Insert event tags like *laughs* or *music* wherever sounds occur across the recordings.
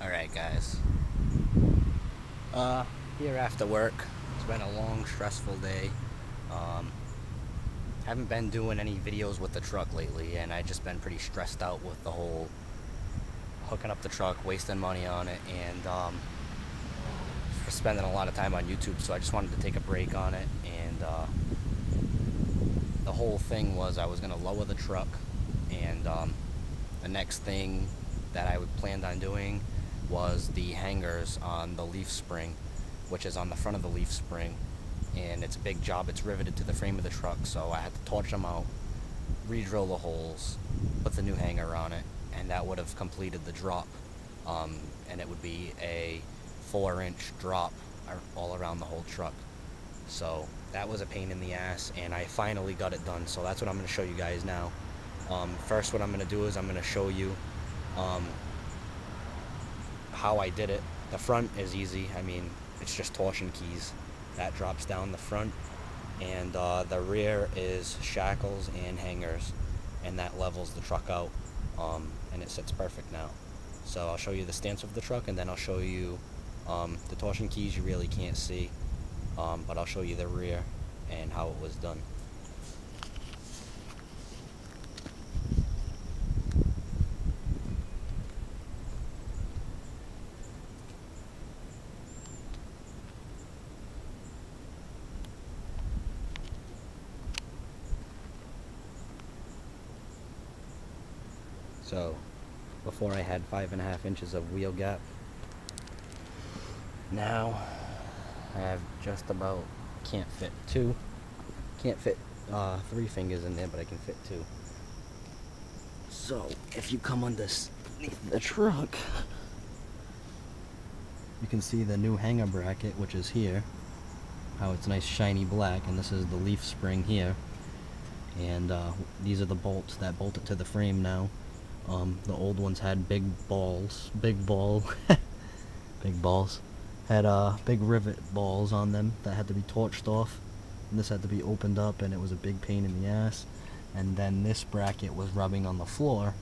Alright guys. Uh, here after work. It's been a long, stressful day. Um, haven't been doing any videos with the truck lately, and i just been pretty stressed out with the whole hooking up the truck, wasting money on it, and um, spending a lot of time on YouTube, so I just wanted to take a break on it, and uh, the whole thing was I was going to lower the truck, and um, the next thing that I would planned on doing was the hangers on the leaf spring, which is on the front of the leaf spring. And it's a big job. It's riveted to the frame of the truck, so I had to torch them out, re-drill the holes, put the new hanger on it, and that would have completed the drop. Um, and it would be a four-inch drop all around the whole truck. So that was a pain in the ass, and I finally got it done. So that's what I'm going to show you guys now. Um, first, what I'm going to do is I'm going to show you um, how I did it. The front is easy. I mean, it's just torsion keys. That drops down the front. And uh, the rear is shackles and hangers. And that levels the truck out. Um, and it sits perfect now. So I'll show you the stance of the truck and then I'll show you um, the torsion keys you really can't see. Um, but I'll show you the rear and how it was done. So, before I had five and a half inches of wheel gap. Now, I have just about, can't fit two. Can't fit uh, three fingers in there, but I can fit two. So, if you come underneath the truck, you can see the new hanger bracket, which is here. How it's nice shiny black, and this is the leaf spring here. And uh, these are the bolts that bolt it to the frame now. Um, the old ones had big balls, big ball, *laughs* big balls, had uh, big rivet balls on them that had to be torched off. And this had to be opened up and it was a big pain in the ass. And then this bracket was rubbing on the floor,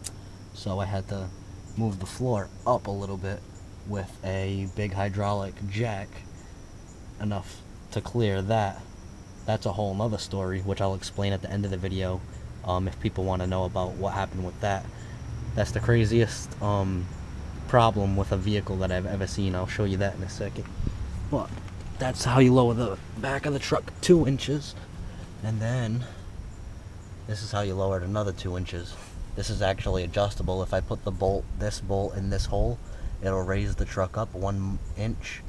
so I had to move the floor up a little bit with a big hydraulic jack enough to clear that. That's a whole nother story, which I'll explain at the end of the video um, if people want to know about what happened with that. That's the craziest um, problem with a vehicle that I've ever seen. I'll show you that in a second. But that's how you lower the back of the truck two inches. And then this is how you lower it another two inches. This is actually adjustable. If I put the bolt, this bolt in this hole, it'll raise the truck up one inch.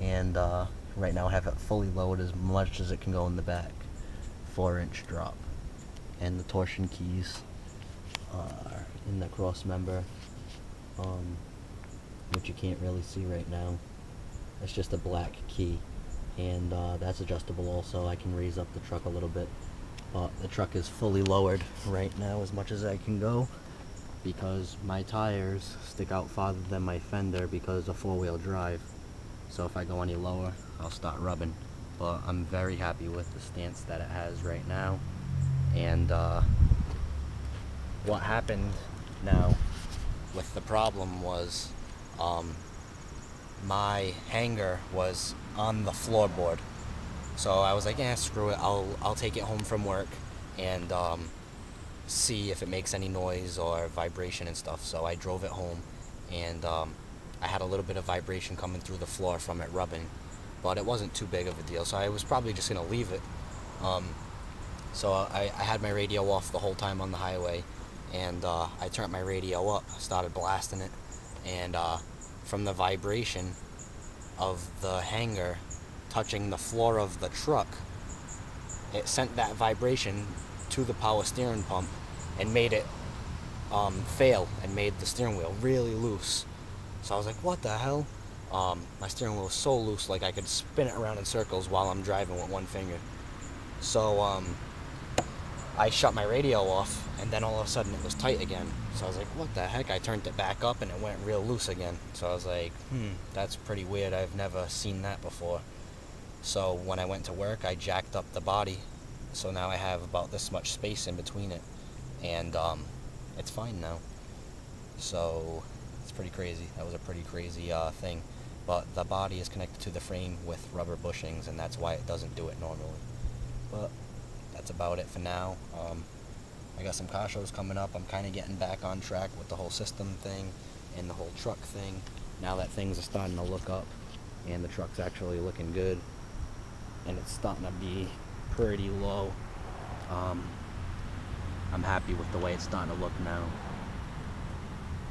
And uh, right now I have it fully lowered as much as it can go in the back. Four inch drop. And the torsion keys are in the cross member, um, which you can't really see right now. It's just a black key, and uh, that's adjustable also. I can raise up the truck a little bit, but the truck is fully lowered right now as much as I can go because my tires stick out farther than my fender because of four-wheel drive. So if I go any lower, I'll start rubbing. But I'm very happy with the stance that it has right now. And uh, what happened now with the problem was um, my hanger was on the floorboard. So I was like, yeah, screw it. I'll, I'll take it home from work and um, see if it makes any noise or vibration and stuff. So I drove it home and um, I had a little bit of vibration coming through the floor from it rubbing. But it wasn't too big of a deal, so I was probably just going to leave it. Um, so I, I had my radio off the whole time on the highway and uh, I turned my radio up, started blasting it, and uh, from the vibration of the hanger touching the floor of the truck, it sent that vibration to the power steering pump and made it um, fail and made the steering wheel really loose. So I was like, what the hell? Um, my steering wheel was so loose, like I could spin it around in circles while I'm driving with one finger. So um, I shut my radio off, and then all of a sudden it was tight again. So I was like, what the heck? I turned it back up, and it went real loose again. So I was like, hmm, that's pretty weird. I've never seen that before. So when I went to work, I jacked up the body. So now I have about this much space in between it. And um, it's fine now. So it's pretty crazy. That was a pretty crazy uh, thing. But the body is connected to the frame with rubber bushings, and that's why it doesn't do it normally. But that's about it for now. Um, I got some car shows coming up. I'm kind of getting back on track with the whole system thing and the whole truck thing. Now that things are starting to look up, and the truck's actually looking good, and it's starting to be pretty low. Um, I'm happy with the way it's starting to look now.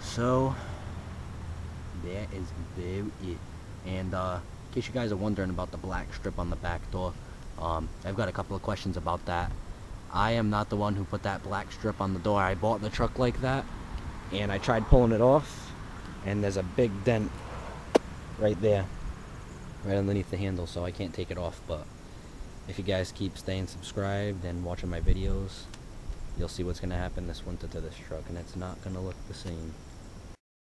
So that is about it. And uh, in case you guys are wondering about the black strip on the back door, um, I've got a couple of questions about that. I am not the one who put that black strip on the door. I bought the truck like that, and I tried pulling it off, and there's a big dent right there, right underneath the handle, so I can't take it off. But if you guys keep staying subscribed and watching my videos, you'll see what's going to happen this winter to this truck, and it's not going to look the same.